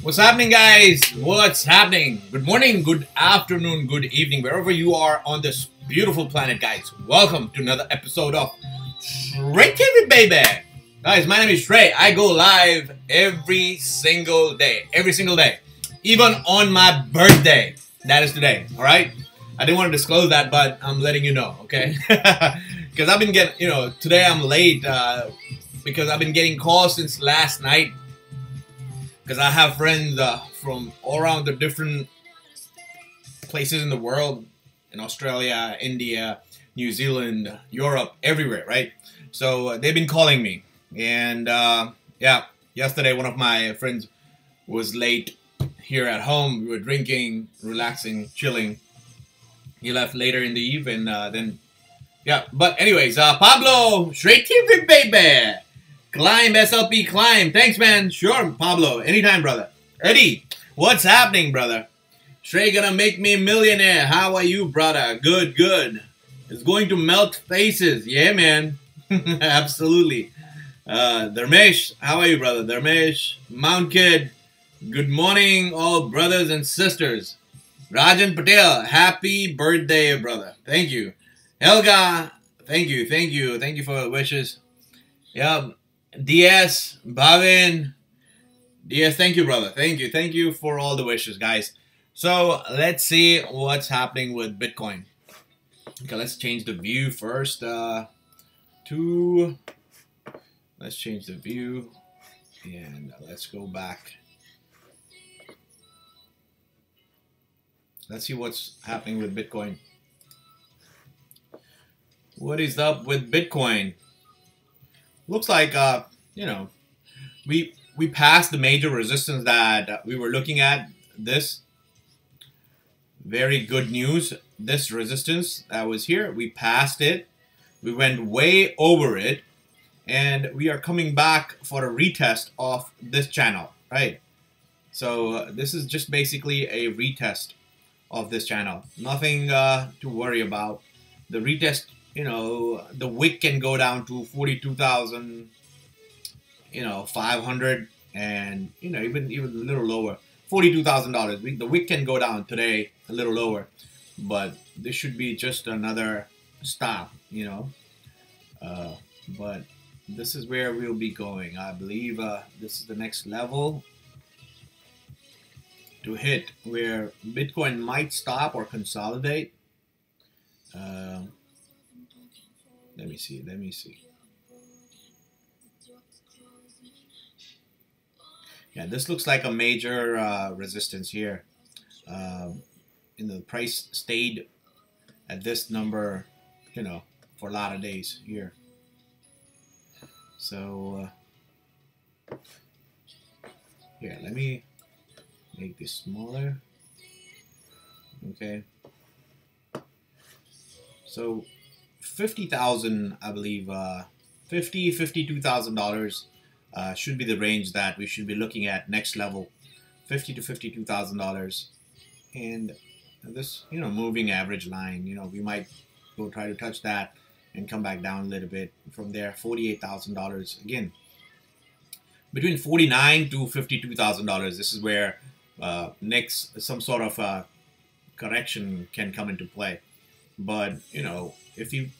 What's happening, guys? What's happening? Good morning, good afternoon, good evening, wherever you are on this beautiful planet, guys. Welcome to another episode of Shray TV, baby. Guys, my name is Shray. I go live every single day, every single day, even on my birthday. That is today, all right? I didn't want to disclose that, but I'm letting you know, okay? Because I've been getting, you know, today I'm late uh, because I've been getting calls since last night because I have friends uh, from all around the different places in the world, in Australia, India, New Zealand, Europe, everywhere, right? So uh, they've been calling me, and uh, yeah, yesterday one of my friends was late here at home. We were drinking, relaxing, chilling. He left later in the evening. Uh, then, yeah. But anyways, uh, Pablo, Shray TV, baby. Climb, SLP, climb. Thanks, man. Sure, Pablo. Anytime, brother. Eddie, what's happening, brother? Shray gonna make me a millionaire. How are you, brother? Good, good. It's going to melt faces. Yeah, man. Absolutely. Uh, Dharmesh, how are you, brother? Dharmesh, Mount Kid, good morning, all brothers and sisters. Rajan Patel, happy birthday, brother. Thank you. Helga, thank you, thank you, thank you for the wishes. Yeah, DS, Bhavin, DS, thank you, brother. Thank you. Thank you for all the wishes, guys. So let's see what's happening with Bitcoin. Okay, let's change the view first. Uh, to let's change the view and let's go back. Let's see what's happening with Bitcoin. What is up with Bitcoin? looks like uh, you know we we passed the major resistance that we were looking at. This very good news. This resistance that was here, we passed it. We went way over it, and we are coming back for a retest of this channel, right? So uh, this is just basically a retest of this channel. Nothing uh, to worry about. The retest you know, the wick can go down to 42,000, you know, 500 and, you know, even, even a little lower, $42,000. The wick can go down today a little lower, but this should be just another stop, you know. Uh, but this is where we'll be going. I believe uh, this is the next level to hit where Bitcoin might stop or consolidate. Uh, let me see. Let me see. Yeah, this looks like a major uh, resistance here. Um, and the price stayed at this number, you know, for a lot of days here. So, uh, here, let me make this smaller. Okay. So, fifty thousand, I believe, uh, fifty, fifty-two thousand uh, dollars should be the range that we should be looking at next level, fifty to fifty-two thousand dollars, and this, you know, moving average line, you know, we might go try to touch that and come back down a little bit from there. Forty-eight thousand dollars again. Between forty-nine to fifty-two thousand dollars. This is where uh, next some sort of uh, correction can come into play. But you know, if you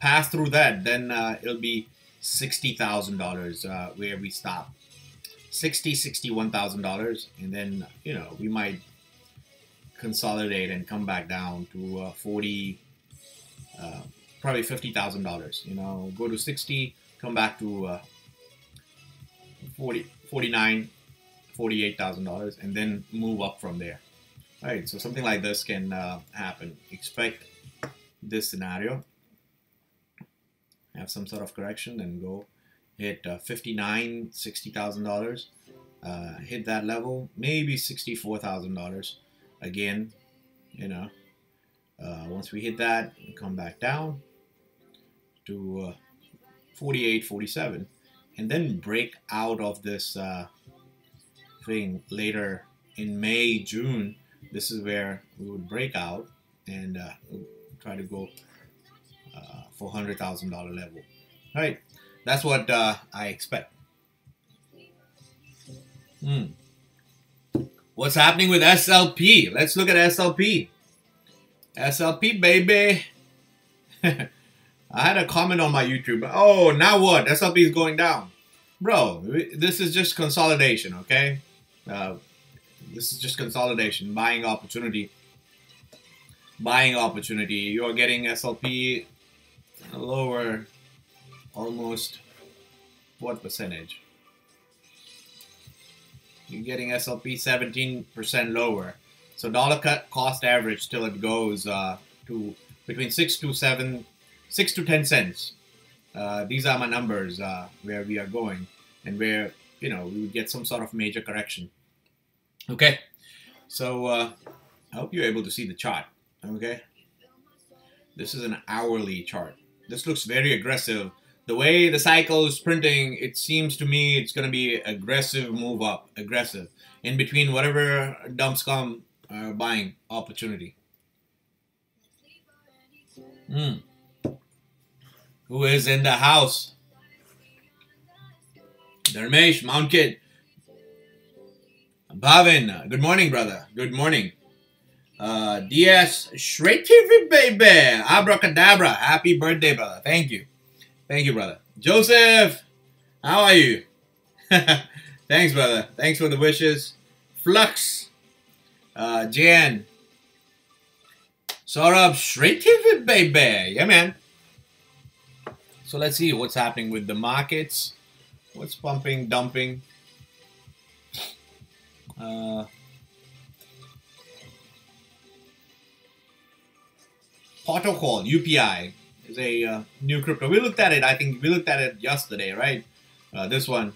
pass through that, then uh, it'll be sixty thousand uh, dollars where we stop. Sixty, sixty-one thousand dollars, and then you know we might consolidate and come back down to uh, forty, uh, probably fifty thousand dollars. You know, go to sixty, come back to uh, 40, 49, 48,000 dollars, and then move up from there. All right, so something like this can uh, happen. Expect this scenario have some sort of correction and go hit uh, 59 $60,000 uh, hit that level maybe $64,000 again you know uh, once we hit that come back down to uh, 48 47 and then break out of this uh, thing later in May June. This is where we would break out and uh, try to go thousand dollar level. Right, that's what uh, I expect. Hmm. What's happening with SLP? Let's look at SLP. SLP, baby. I had a comment on my YouTube. Oh, now what? SLP is going down. Bro, this is just consolidation, okay? Uh, this is just consolidation, buying opportunity. Buying opportunity. You're getting SLP lower, almost, what percentage? You're getting SLP 17% lower. So dollar cut cost average till it goes uh, to between six to seven, six to ten cents. Uh, these are my numbers uh, where we are going and where you know we would get some sort of major correction. Okay, so uh, I hope you're able to see the chart. Okay, this is an hourly chart. This looks very aggressive. The way the cycle is printing, it seems to me it's going to be aggressive move up, aggressive in between whatever dumps come uh, buying opportunity. Mm. Who is in the house? Dharmesh, Mount Kid. Bhavin, good morning, brother. Good morning. Uh, DS, Shray TV, baby. Abracadabra. Happy birthday, brother. Thank you. Thank you, brother. Joseph, how are you? Thanks, brother. Thanks for the wishes. Flux, uh, Jan, Saurabh, Shray TV, baby. Yeah, man. So let's see what's happening with the markets. What's pumping, dumping? Uh, Pawtocol UPI is a uh, new crypto. We looked at it. I think we looked at it yesterday, right? Uh, this one,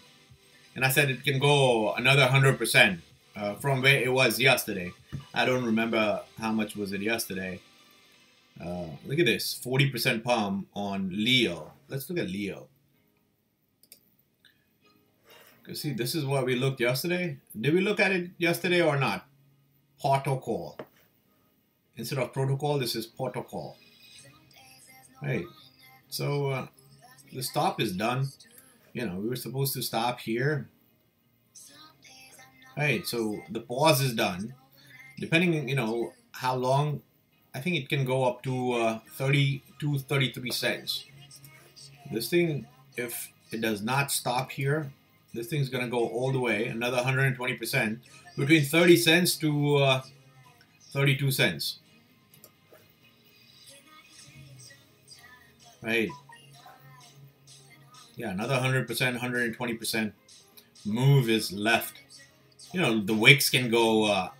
and I said it can go another hundred percent uh, from where it was yesterday. I don't remember how much was it yesterday. Uh, look at this, 40% pump on Leo. Let's look at Leo. Cause see, this is what we looked yesterday. Did we look at it yesterday or not? Pawtocol. Instead of protocol, this is protocol. Right. So uh, the stop is done. You know, we were supposed to stop here. Right. So the pause is done. Depending, you know, how long, I think it can go up to uh, 32, 33 cents. This thing, if it does not stop here, this thing's going to go all the way, another 120%, between 30 cents to uh, 32 cents. Right. Yeah, another 100%, 120% move is left. You know, the wicks can go, uh,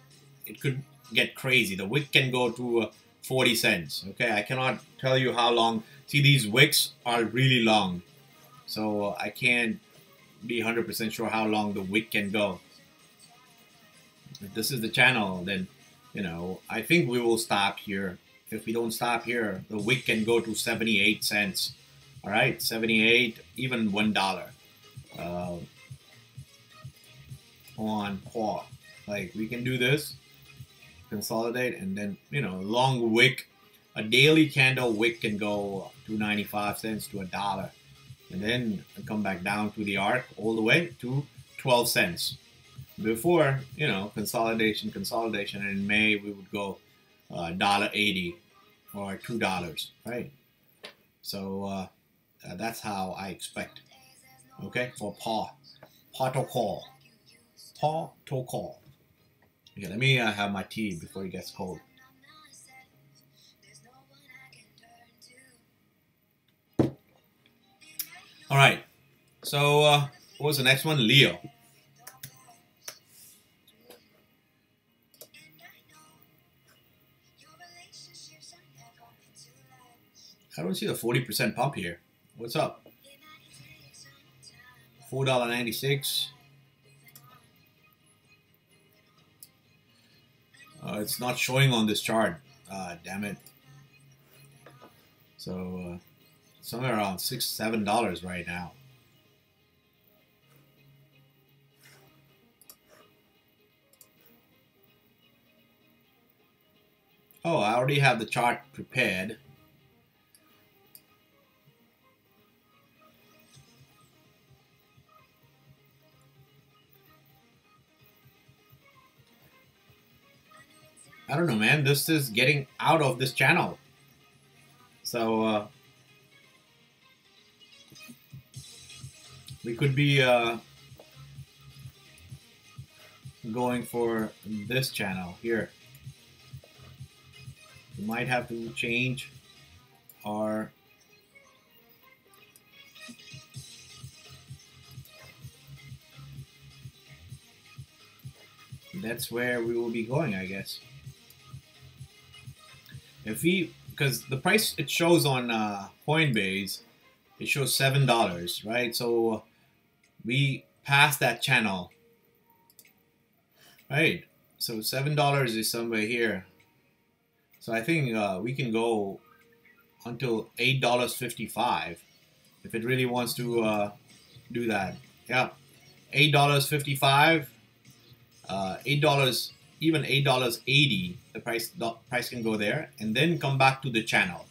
it could get crazy. The wick can go to uh, 40 cents. Okay, I cannot tell you how long. See, these wicks are really long. So uh, I can't be 100% sure how long the wick can go. If this is the channel, then, you know, I think we will stop here if we don't stop here, the wick can go to 78 cents. All right, 78, even $1 uh, on par. Like we can do this, consolidate, and then, you know, long wick, a daily candle wick can go to 95 cents to a dollar. And then come back down to the arc all the way to 12 cents. Before, you know, consolidation, consolidation, and in May we would go uh, dollar eighty or two dollars, right? So uh, uh, that's how I expect. Okay, for paw to call. Okay, let me uh, have my tea before it gets cold. All right. So uh, what was the next one? Leo. Don't see the 40% pump here. What's up? $4.96. Uh, it's not showing on this chart. Uh, damn it. So, uh, somewhere around six, seven dollars right now. Oh, I already have the chart prepared. I don't know, man. This is getting out of this channel. So uh, we could be uh, going for this channel here. We might have to change our that's where we will be going, I guess. If we, because the price it shows on uh, Coinbase, it shows seven dollars, right? So we passed that channel, right? So seven dollars is somewhere here. So I think uh, we can go until eight dollars fifty-five if it really wants to uh, do that. Yeah, eight dollars fifty-five uh, eight dollars, even eight dollars eighty, the price the price can go there, and then come back to the channel.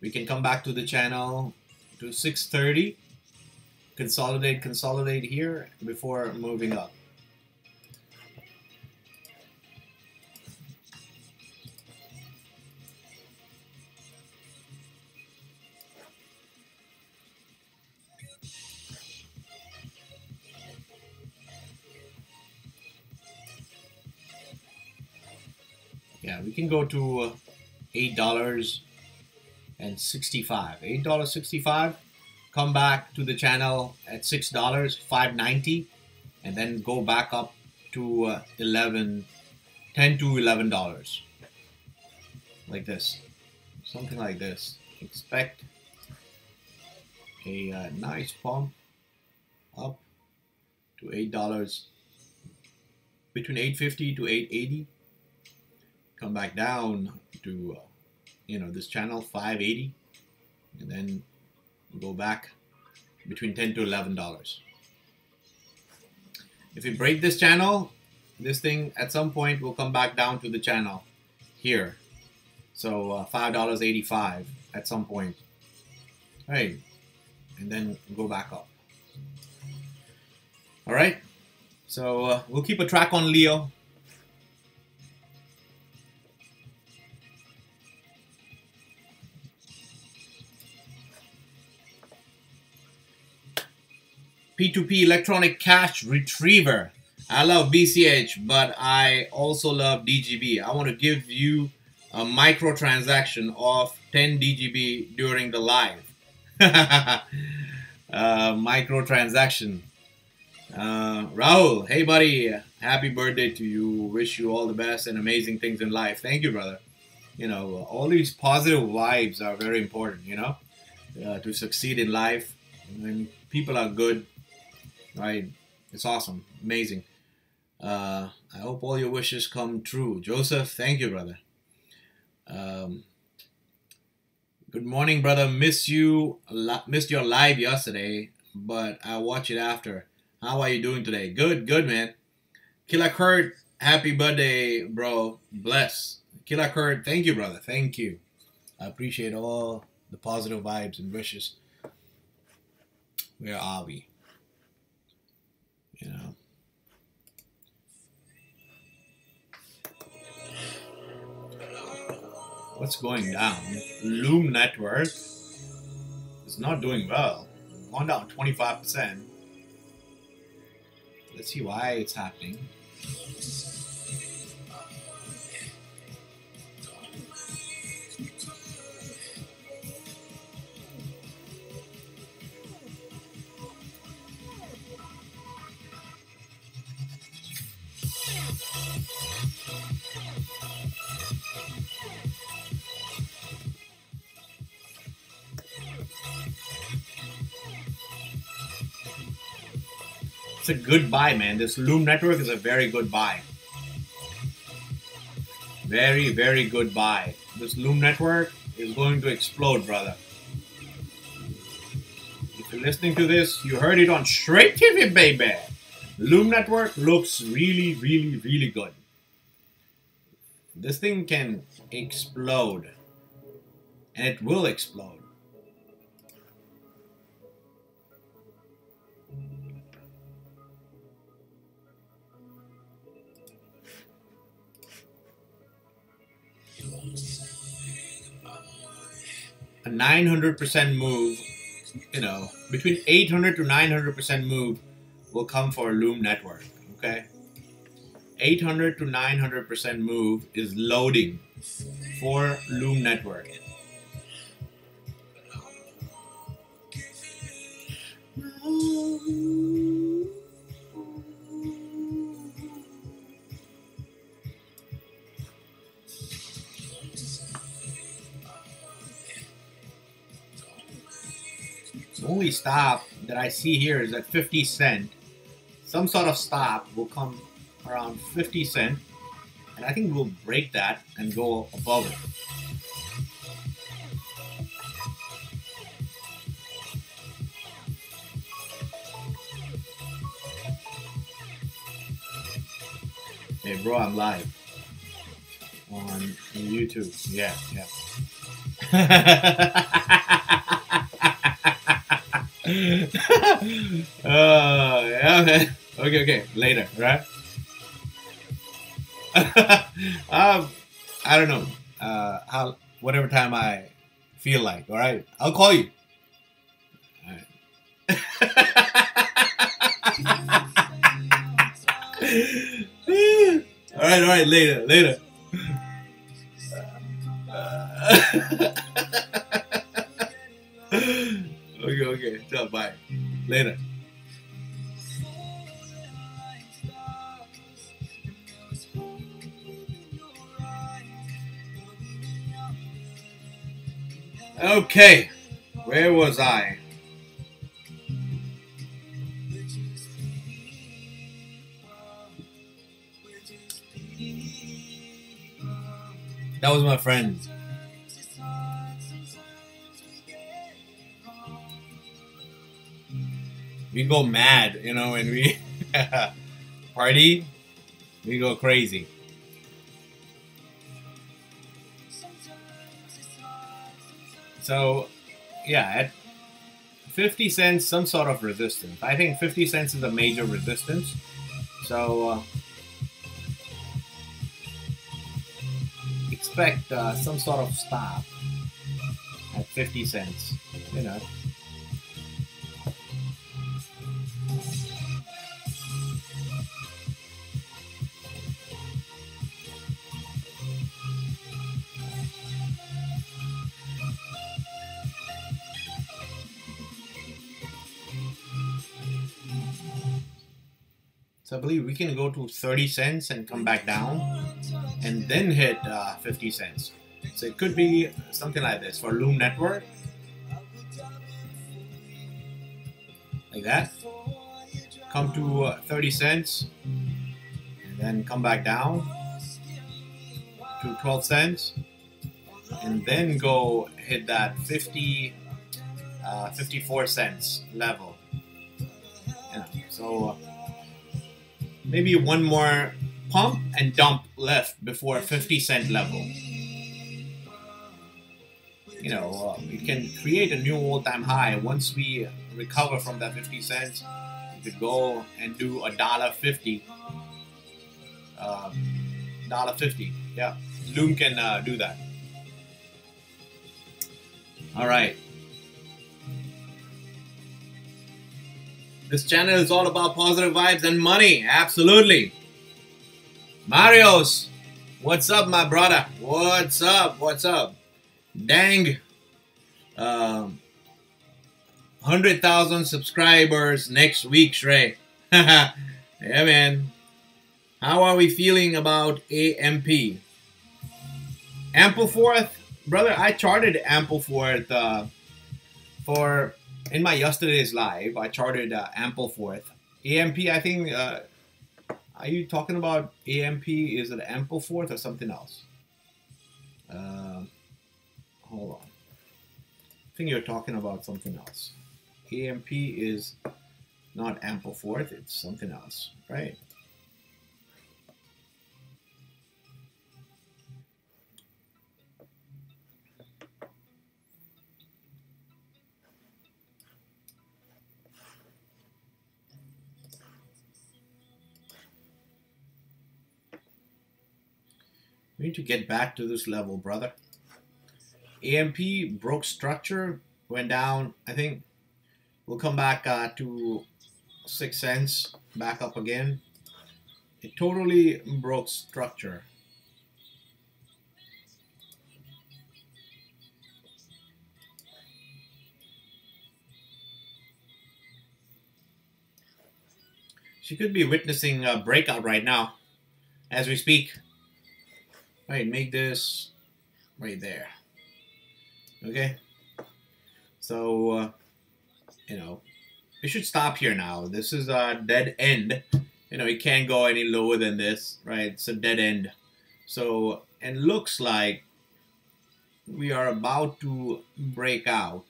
We can come back to the channel to six thirty, consolidate, consolidate here before moving up. Yeah, we can go to uh, eight dollars and sixty-five. Eight dollars sixty-five. Come back to the channel at six dollars, five ninety, and then go back up to uh, 11 10 to 11 dollars like this something like this expect a uh, nice pump up to eight dollars between 850 to 880 come back down to uh, you know this channel 580 and then go back between 10 to 11 dollars. If we break this channel this thing at some point will come back down to the channel here. So uh, five dollars 85 at some point. Right and then go back up. All right? So uh, we'll keep a track on leo P2P electronic cash retriever. I love BCH, but I also love DGB. I want to give you a micro transaction of 10 DGB during the live. uh, micro transaction. Uh, Rahul, hey buddy, happy birthday to you. Wish you all the best and amazing things in life. Thank you, brother. You know, all these positive vibes are very important, you know, uh, to succeed in life. When people are good, right? It's awesome, amazing. Uh, I hope all your wishes come true. Joseph, thank you, brother. Um, good morning, brother. Miss you, missed your live yesterday, but I'll watch it after. How are you doing today? Good, good, man. Killa Kurt, happy birthday, bro. Bless. Killa Kurt, thank you, brother. Thank you. I appreciate all the positive vibes and wishes. Where are we? What's going down? Loom Network is not doing well. Gone down 25%. Let's see why it's happening. It's a good buy, man. This Loom Network is a very good buy. Very, very good buy. This Loom Network is going to explode, brother. If you're listening to this, you heard it on Shray TV, baby. Loom Network looks really, really, really good. This thing can explode. And it will explode. 900% move, you know, between 800 to 900% move will come for Loom Network. Okay. 800 to 900% move is loading for Loom Network. Only stop that I see here is at 50 cent. Some sort of stop will come around 50 cent and I think we'll break that and go above it. Hey bro, I'm live on YouTube. Yeah, yeah. uh, yeah, okay. Okay. Later, right? um, I don't know. Uh, how whatever time I feel like. All right, I'll call you. All right. all right, all right. Later, later. okay, okay. So, bye. Later. Okay, where was I? That was my friend. We go mad, you know, and we party, we go crazy. So, yeah, at 50 cents, some sort of resistance. I think 50 cents is a major resistance. So, uh, expect uh, some sort of stop at 50 cents, you know. We can go to 30 cents and come back down and then hit uh, 50 cents. So it could be something like this for Loom Network. Like that. Come to uh, 30 cents and then come back down to 12 cents and then go hit that 50 uh, 54 cents level. Yeah, so maybe one more pump and dump left before 50 cent level. You know, uh, we can create a new all-time high once we recover from that 50 cents. We could go and do a dollar 50. Uh, dollar 50. Yeah, Loom can uh, do that. All right. This channel is all about positive vibes and money. Absolutely. Marios, what's up, my brother? What's up? What's up? Dang. Um, 100,000 subscribers next week, Shray. yeah, man. How are we feeling about AMP? Ampleforth, brother, I charted Ampleforth uh, for in my yesterday's live, I charted uh, Ampleforth. AMP, I think, uh, are you talking about AMP? Is it Ample Ampleforth or something else? Uh, hold on. I think you're talking about something else. AMP is not Ample Ampleforth, it's something else, right? Need to get back to this level, brother. AMP broke structure, went down. I think we'll come back uh, to six cents, back up again. It totally broke structure. She could be witnessing a breakout right now as we speak. Right, make this right there. Okay? So, uh, you know, it should stop here now. This is a dead end. You know, it can't go any lower than this, right? It's a dead end. So, and looks like we are about to break out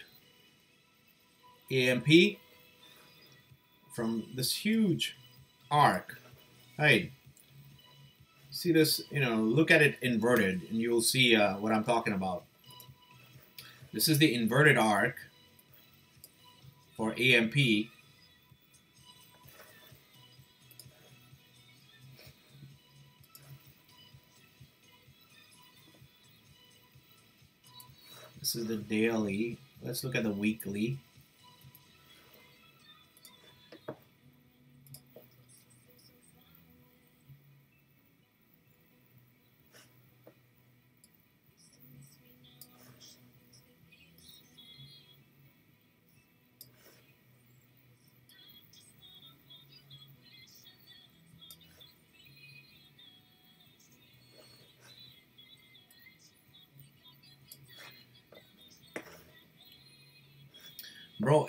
AMP from this huge arc. Right. See this, you know, look at it inverted and you'll see uh, what I'm talking about. This is the inverted arc for AMP. This is the daily. Let's look at the weekly.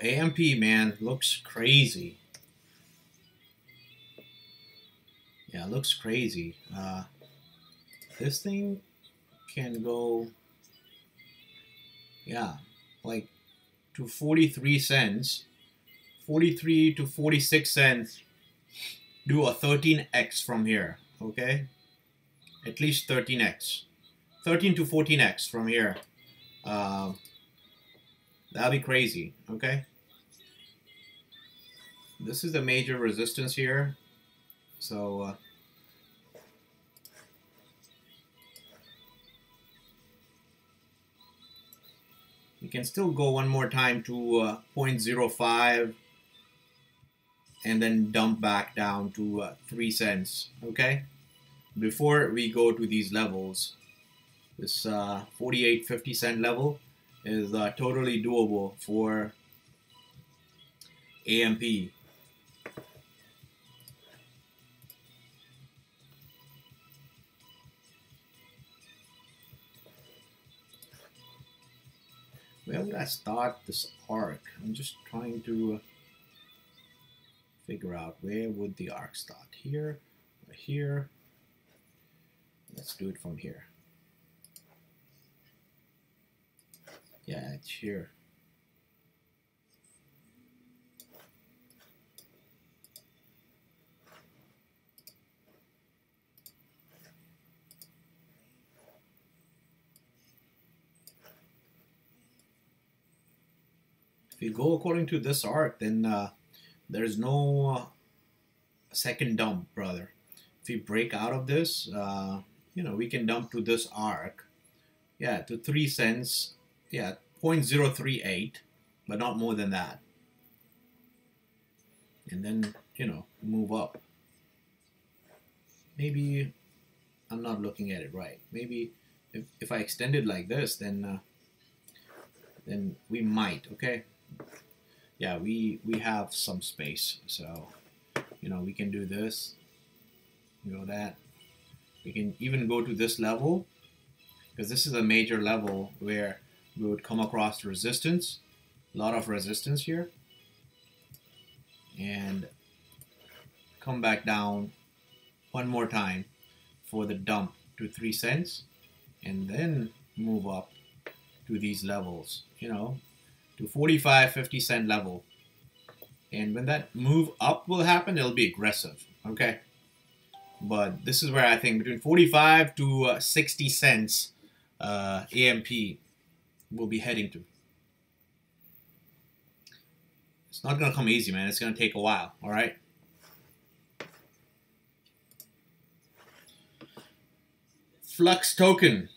AMP, man, looks crazy. Yeah, looks crazy. Uh, this thing can go, yeah, like to 43 cents, 43 to 46 cents, do a 13x from here, okay? At least 13x. 13 to 14x from here. Uh, That'll be crazy, okay? This is a major resistance here. So, uh, we can still go one more time to uh, 0.05 and then dump back down to uh, 3 cents, okay? Before we go to these levels, this uh, 48, 50 cent level, is uh, totally doable for AMP. Where would I start this arc? I'm just trying to uh, figure out where would the arc start. Here, or here. Let's do it from here. Yeah, it's here. You go according to this arc, then uh, there's no uh, second dump, brother. If you break out of this, uh, you know, we can dump to this arc. Yeah, to 3 cents yeah, 0.038, but not more than that. And then, you know, move up. Maybe I'm not looking at it right. Maybe if, if I extend it like this, then uh, then we might, okay? Yeah, we, we have some space. So, you know, we can do this, go that. We can even go to this level because this is a major level where we would come across resistance, a lot of resistance here, and come back down one more time for the dump to 3 cents, and then move up to these levels, you know, to 45, 50 cent level. And when that move up will happen, it'll be aggressive, okay? But this is where I think between 45 to uh, 60 cents uh, AMP we'll be heading to. It's not going to come easy, man. It's going to take a while, all right? Flux token.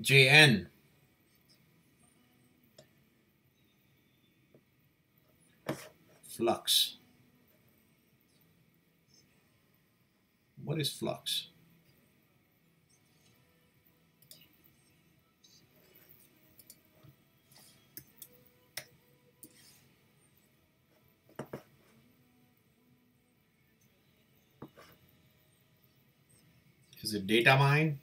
JN. Flux. What is flux? Is it Datamine?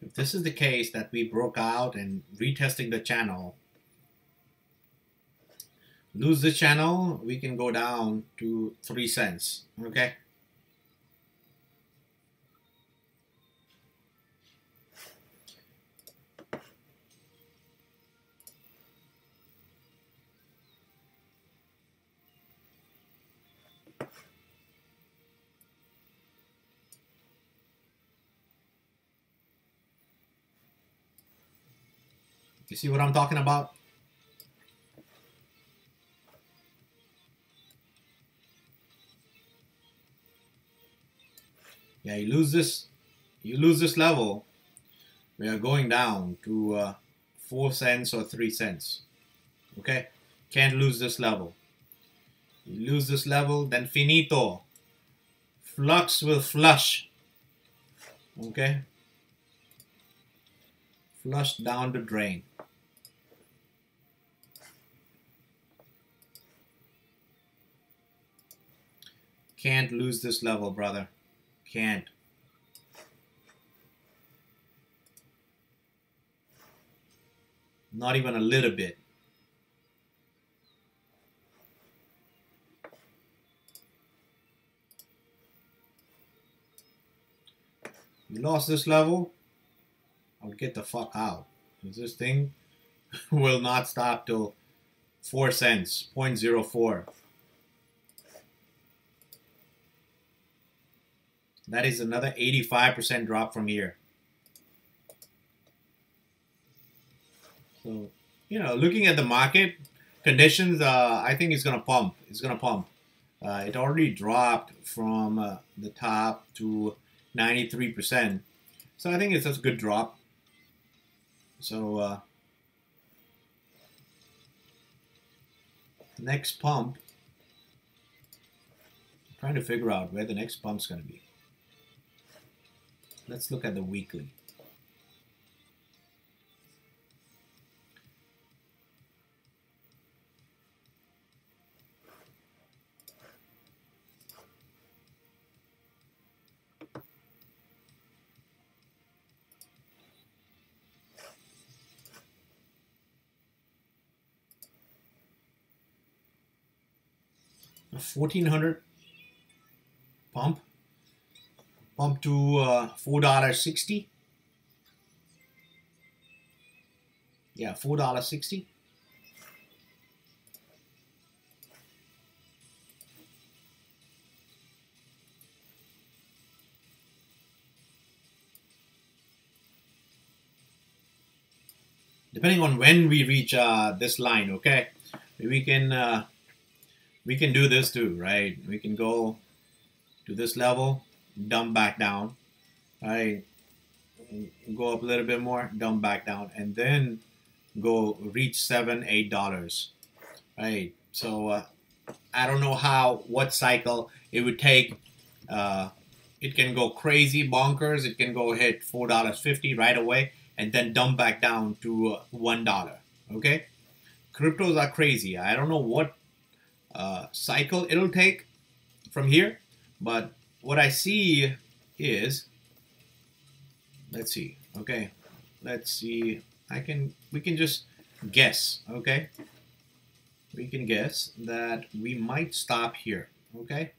If this is the case that we broke out and retesting the channel, lose the channel, we can go down to 3 cents, okay? See what I'm talking about? Yeah, you lose this, you lose this level. We are going down to uh, four cents or three cents. Okay, can't lose this level. You lose this level, then finito. Flux will flush. Okay, flush down the drain. Can't lose this level, brother. Can't. Not even a little bit. You lost this level, I'll get the fuck out. This thing will not stop till 4 cents, 0.04. That is another 85% drop from here. So, you know, looking at the market conditions, uh, I think it's going to pump. It's going to pump. Uh, it already dropped from uh, the top to 93%. So I think it's just a good drop. So, uh, next pump, I'm trying to figure out where the next pump's going to be. Let's look at the weekly. 1400 pump to uh, $4.60. Yeah, $4.60. Depending on when we reach uh, this line, okay, we can uh, we can do this too, right? We can go to this level, dump back down, right? Go up a little bit more, dump back down, and then go reach seven, eight dollars, right? So uh, I don't know how, what cycle it would take. Uh, it can go crazy bonkers. It can go hit four dollars fifty right away, and then dump back down to uh, one dollar. Okay, cryptos are crazy. I don't know what uh, cycle it'll take from here, but what I see is, let's see. Okay, let's see. I can we can just guess. Okay, we can guess that we might stop here. Okay,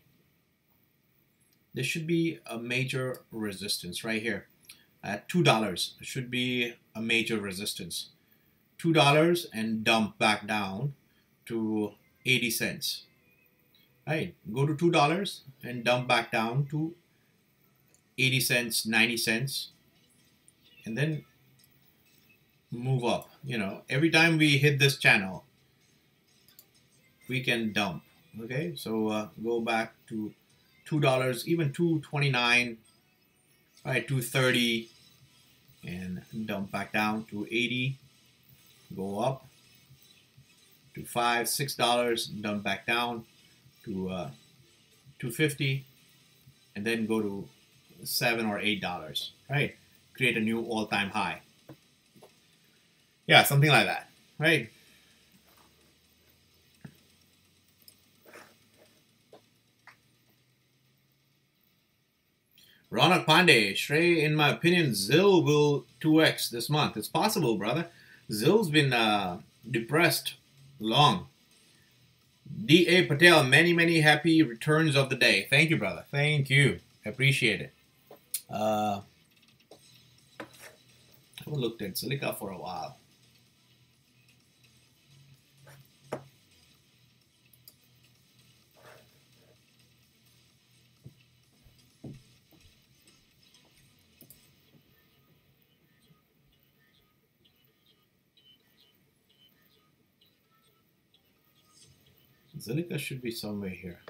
this should be a major resistance right here at two dollars should be a major resistance two dollars and dump back down to 80 cents right go to two dollars and dump back down to 80 cents 90 cents and then move up. You know every time we hit this channel we can dump okay? So uh, go back to two dollars even 229 all right 230 and dump back down to 80 go up to five six dollars dump back down to uh, 250 and then go to seven or eight dollars right create a new all-time high yeah something like that right Ronak Pandey, Shray, in my opinion, Zill will 2x this month. It's possible, brother. Zill's been uh, depressed long. D.A. Patel, many, many happy returns of the day. Thank you, brother. Thank you. Appreciate it. Uh, I haven't looked at Zilliqa for a while. Zilliqa should be somewhere here.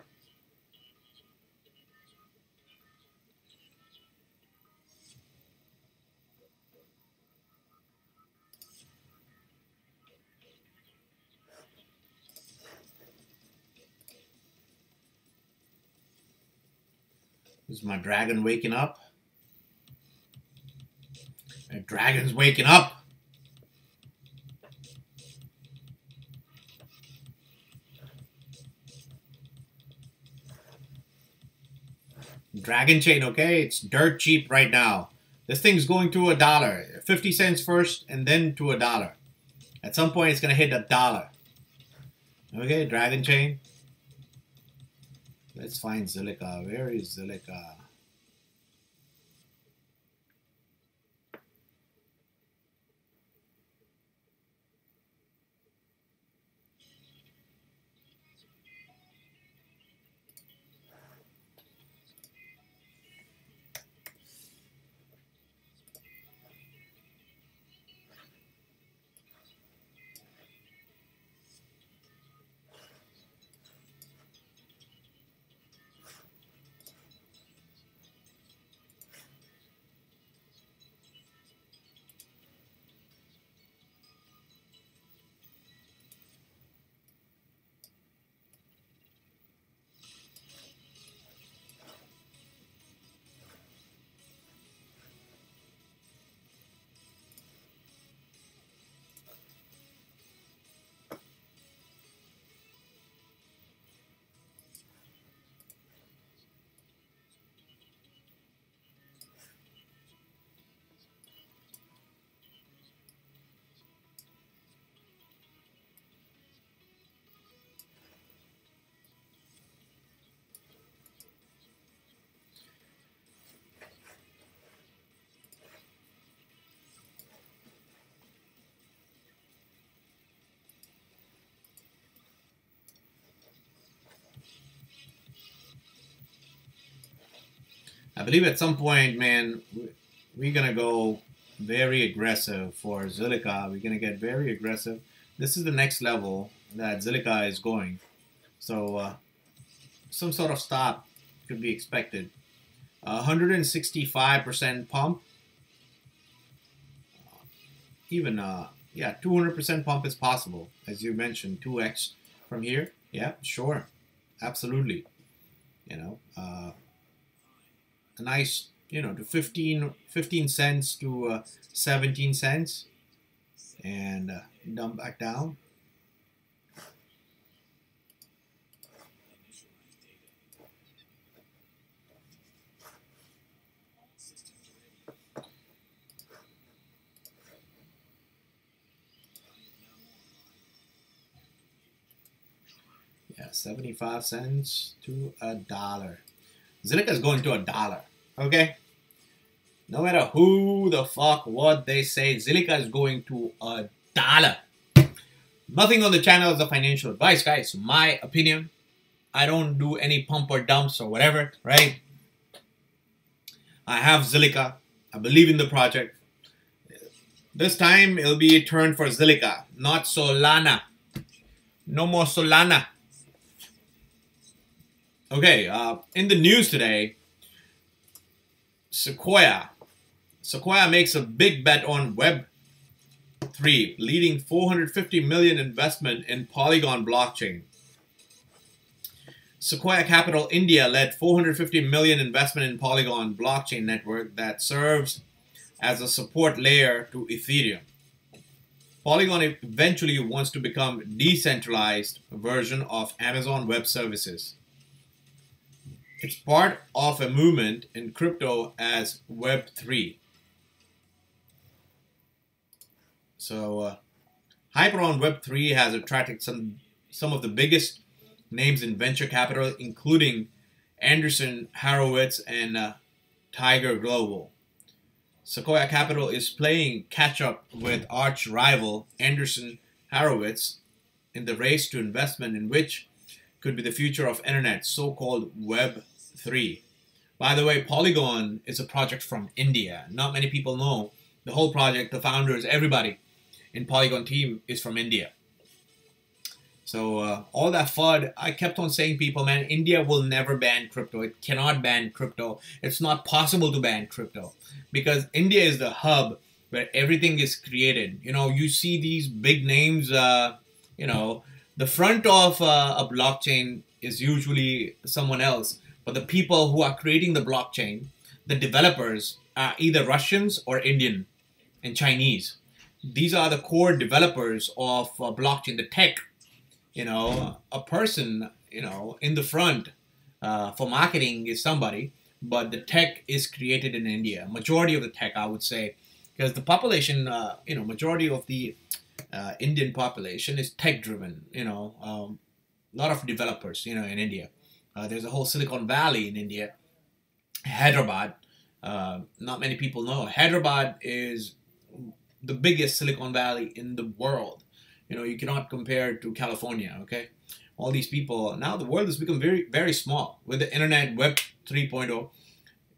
Is my dragon waking up? My dragon's waking up. Dragon Chain, okay? It's dirt cheap right now. This thing's going to a dollar. 50 cents first and then to a dollar. At some point, it's going to hit a dollar. Okay, Dragon Chain. Let's find Zilliqa. Where is Zilliqa? I believe at some point, man, we're gonna go very aggressive for Zilliqa. We're gonna get very aggressive. This is the next level that Zilliqa is going. So uh, some sort of stop could be expected. 165% pump. Even uh, yeah, 200% pump is possible, as you mentioned, 2x from here. Yeah, sure, absolutely. You know. A nice you know, to 15, 15 cents to uh, 17 cents and uh, dump back down. Yeah, 75 cents to a dollar. Zilliqa is going to a dollar. Okay? No matter who the fuck what they say, Zilliqa is going to a dollar. Nothing on the channel is a financial advice, guys. My opinion. I don't do any pump or dumps or whatever, right? I have Zilliqa. I believe in the project. This time it'll be a turn for Zilliqa, not Solana. No more Solana. Okay, uh, in the news today, Sequoia. Sequoia makes a big bet on Web3, leading 450 million investment in Polygon blockchain. Sequoia Capital India led 450 million investment in Polygon blockchain network that serves as a support layer to Ethereum. Polygon eventually wants to become decentralized version of Amazon Web Services. It's part of a movement in crypto as Web3. So, uh, hype around Web3 has attracted some some of the biggest names in venture capital, including Andreessen Horowitz and uh, Tiger Global. Sequoia Capital is playing catch up with arch rival Andreessen Horowitz in the race to investment in which could be the future of internet, so-called Web 3. By the way, Polygon is a project from India. Not many people know the whole project, the founders, everybody in Polygon team is from India. So uh, all that FUD, I kept on saying people, man, India will never ban crypto. It cannot ban crypto. It's not possible to ban crypto because India is the hub where everything is created. You know, you see these big names, uh, you know, the front of uh, a blockchain is usually someone else but the people who are creating the blockchain, the developers, are either Russians or Indian and Chinese. These are the core developers of uh, blockchain, the tech. You know, a person, you know, in the front uh, for marketing is somebody, but the tech is created in India. Majority of the tech, I would say, because the population, uh, you know, majority of the uh, Indian population is tech driven. You know, a um, lot of developers, you know, in India. Uh, there's a whole Silicon Valley in India, Hyderabad. Uh, not many people know. Hyderabad is the biggest Silicon Valley in the world. You know, you cannot compare to California, okay? All these people, now the world has become very, very small. With the internet, Web 3.0,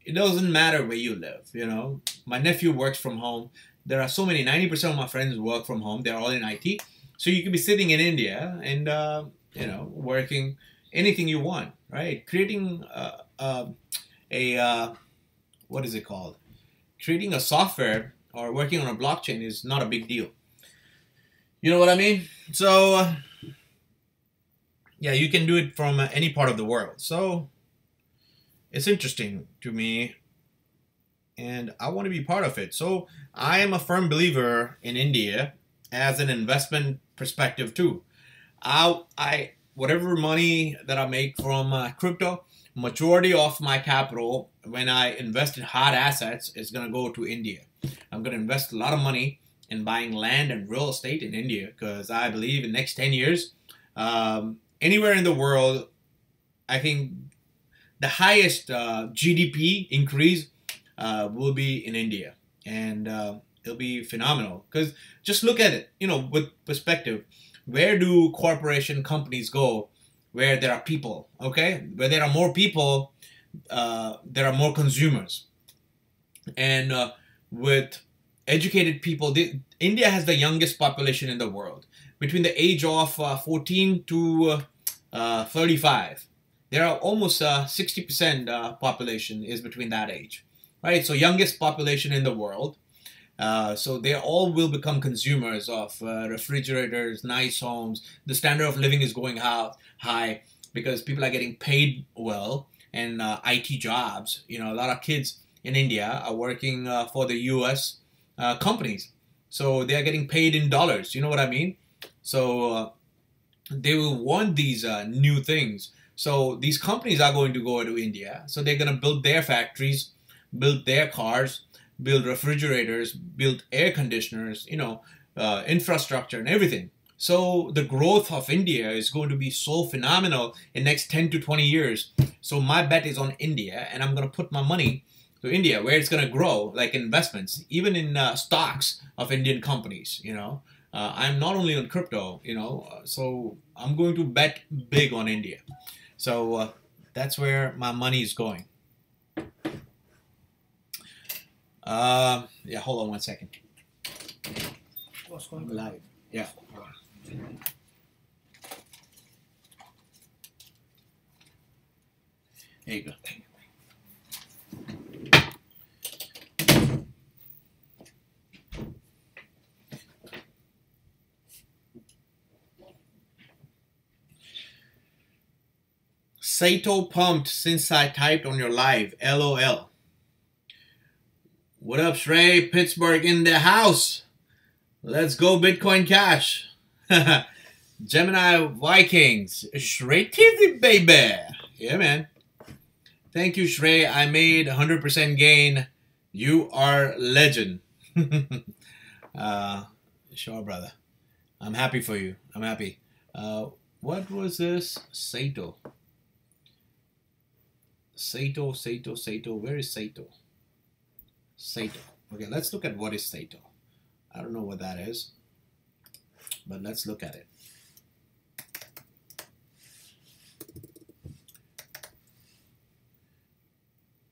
it doesn't matter where you live, you know? My nephew works from home. There are so many, 90% of my friends work from home. They're all in IT. So you could be sitting in India and, uh, you know, working anything you want, right? Creating uh, uh, a, uh, what is it called? Creating a software or working on a blockchain is not a big deal. You know what I mean? So, uh, yeah, you can do it from any part of the world. So, it's interesting to me and I want to be part of it. So, I am a firm believer in India as an investment perspective too. I, I whatever money that I make from uh, crypto, majority of my capital when I invest in hard assets is going to go to India. I'm going to invest a lot of money in buying land and real estate in India because I believe in the next 10 years, um, anywhere in the world, I think the highest uh, GDP increase uh, will be in India. And uh, it'll be phenomenal because just look at it, you know, with perspective where do corporation companies go where there are people okay? Where there are more people uh, there are more consumers. And uh, with educated people the, india has the youngest population in the world. Between the age of uh, 14 to uh, 35 there are almost 60% uh, uh, population is between that age right? So youngest population in the world uh, so they all will become consumers of uh, refrigerators, nice homes. The standard of living is going high, high because people are getting paid well and uh, IT jobs. You know, a lot of kids in India are working uh, for the U.S. Uh, companies, so they are getting paid in dollars. You know what I mean? So they will want these new things. So these companies are going to go to India. So they're going to build their factories, build their cars, build refrigerators, build air conditioners, you know, uh, infrastructure and everything. So the growth of India is going to be so phenomenal in next 10 to 20 years. So my bet is on India and I'm going to put my money to India where it's going to grow like investments, even in uh, stocks of Indian companies, you know. Uh, I'm not only on crypto, you know, so I'm going to bet big on India. So uh, that's where my money is going. Uh, yeah, hold on one second. What's going I'm live. Yeah. There you go. Saito pumped since I typed on your live. LOL. What up, Shray? Pittsburgh in the house. Let's go Bitcoin Cash. Gemini Vikings. Shray TV, baby. Yeah, man. Thank you, Shray. I made 100% gain. You are legend. uh, sure, brother. I'm happy for you. I'm happy. Uh, what was this? Sato. Sato, Sato, Sato. Where is Saito? Saito. Okay, let's look at what is Saito. I don't know what that is, but let's look at it.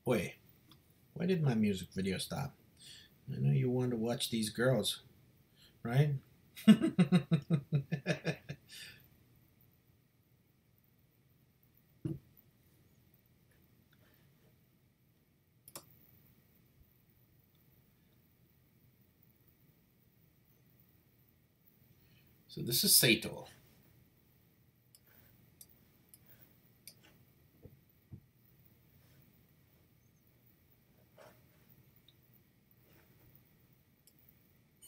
Wait, why did my music video stop? I know you want to watch these girls, right? So this is Saito.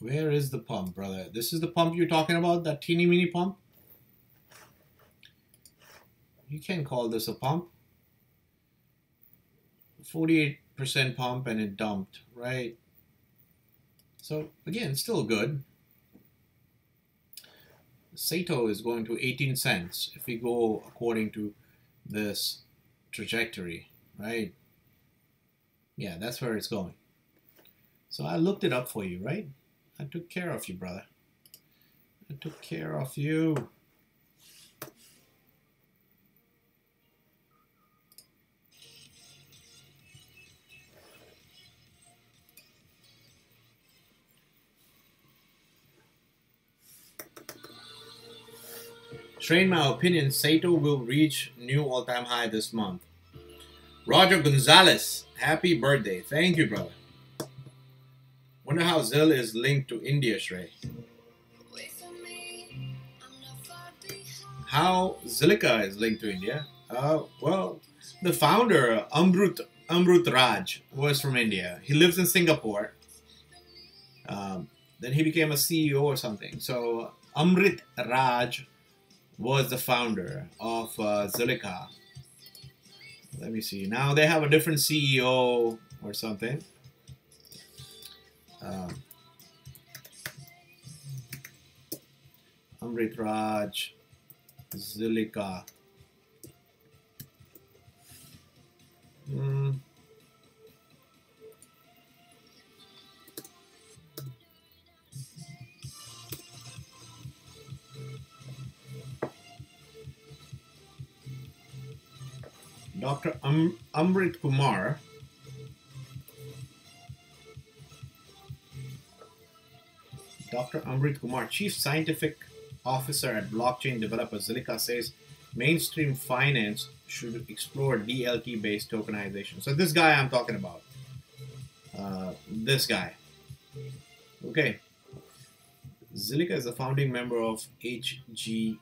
Where is the pump, brother? This is the pump you're talking about, that teeny mini pump? You can call this a pump. 48% pump and it dumped, right? So again, still good. Saito is going to 18 cents if we go according to this trajectory, right? Yeah, that's where it's going. So I looked it up for you, right? I took care of you, brother. I took care of you. Strain my opinion, Sato will reach new all-time high this month. Roger Gonzalez, happy birthday. Thank you, brother. Wonder how Zill is linked to India, Shray. How Zilliqa is linked to India? Uh, well, the founder, Amrut, Amrut Raj, was from India. He lives in Singapore. Um, then he became a CEO or something. So Amrit Raj was the founder of uh, Zilliqa. Let me see. Now they have a different CEO or something. Um, Amrit Raj, Zilliqa. Hmm. Dr. Am- Amrit Kumar. Dr. Amrit Kumar, Chief Scientific Officer at Blockchain Developer Zilliqa says mainstream finance should explore DLT based tokenization. So, this guy I'm talking about. Uh, this guy. Okay. Zilliqa is the founding member of HG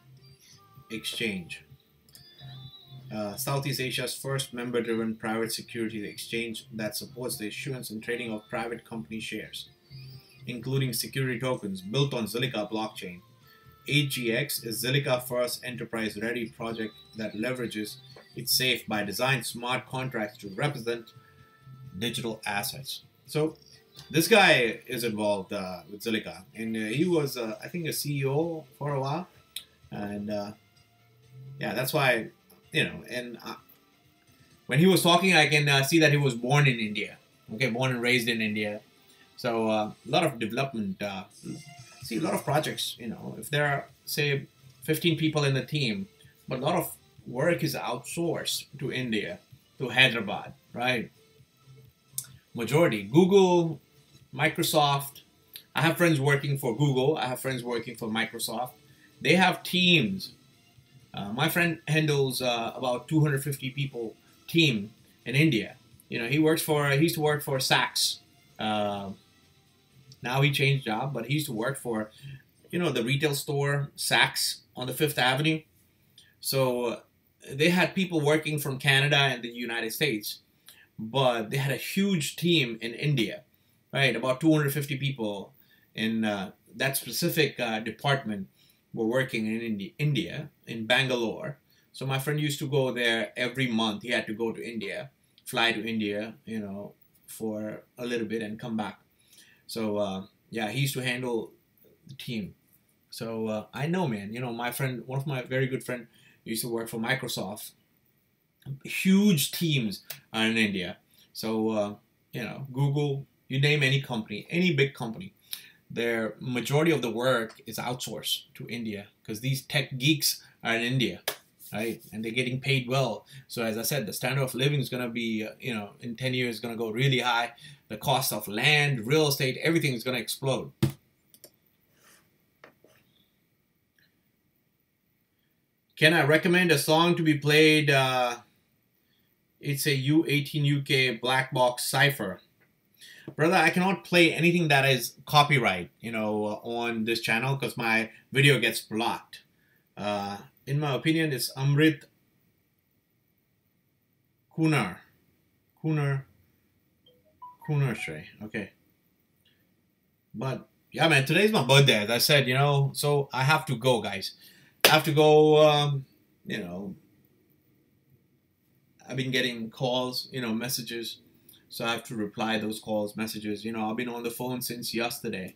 Exchange. Uh, Southeast Asia's first member-driven private security exchange that supports the issuance and trading of private company shares, including security tokens built on Zilliqa blockchain. HGX is Zilliqa first enterprise-ready project that leverages its safe by design smart contracts to represent digital assets. So this guy is involved uh, with Zilliqa, and uh, he was, uh, I think, a CEO for a while, and uh, yeah, that's why you know. And uh, when he was talking, I can uh, see that he was born in India. Okay, born and raised in India. So a lot of development. see a lot of projects. You know, if there are say 15 people in the team, but a lot of work is outsourced to India, to Hyderabad, right? Majority. Google, Microsoft. I have friends working for Google. I have friends working for Microsoft. They have teams. Uh, my friend handles uh, about 250 people team in India. You know, he works for. He used to work for Saks. Uh, now he changed job, but he used to work for, you know, the retail store Saks on the Fifth Avenue. So they had people working from Canada and the United States, but they had a huge team in India, right? About 250 people in uh, that specific uh, department were working in Indi- India, in Bangalore. So my friend used to go there every month. He had to go to India, fly to India, you know, for a little bit and come back. So uh, yeah, he used to handle the team. So uh, I know, man. You know, my friend, one of my very good friend, used to work for Microsoft. Huge teams are in India. So, uh, you know, Google, you name any company, any big company, their majority of the work is outsourced to India because these tech geeks are in India, right? And they're getting paid well. So, as I said, the standard of living is going to be, uh, you know, in 10 years, going to go really high. The cost of land, real estate, everything is going to explode. Can I recommend a song to be played? Uh, it's a U18 UK black box cipher. Brother, I cannot play anything that is copyright, you know, on this channel because my video gets blocked. Uh, in my opinion, it's Amrit Kunar. Kunar. Kunar Shray. Okay. But yeah, man, today's my birthday. As I said, you know, so I have to go, guys I have to go, um, you know, I've been getting calls, you know, messages. So I have to reply those calls, messages. You know, I've been on the phone since yesterday.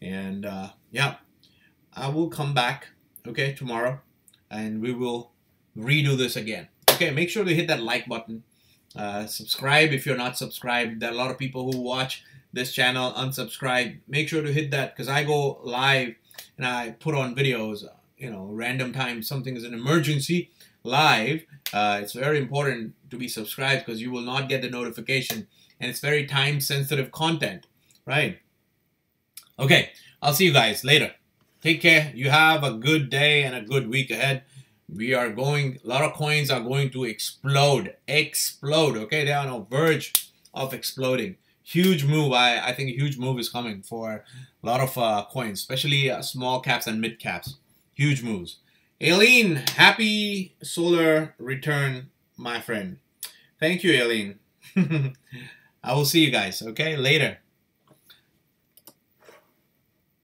And uh, yeah, I will come back, okay, tomorrow. And we will redo this again. Okay, make sure to hit that like button. Uh, subscribe if you're not subscribed. There are a lot of people who watch this channel unsubscribe. Make sure to hit that because I go live and I put on videos you know random time something is an emergency live uh, it's very important to be subscribed because you will not get the notification. And it's very time sensitive content right? Okay i'll see you guys later. Take care. You have a good day and a good week ahead. We are going a lot of coins are going to explode explode okay? They are on the verge of exploding. Huge move. I i think a huge move is coming for a lot of uh, coins especially uh, small caps and mid caps. Huge moves. Aileen, happy solar return, my friend. Thank you, Aileen. I will see you guys, okay? Later.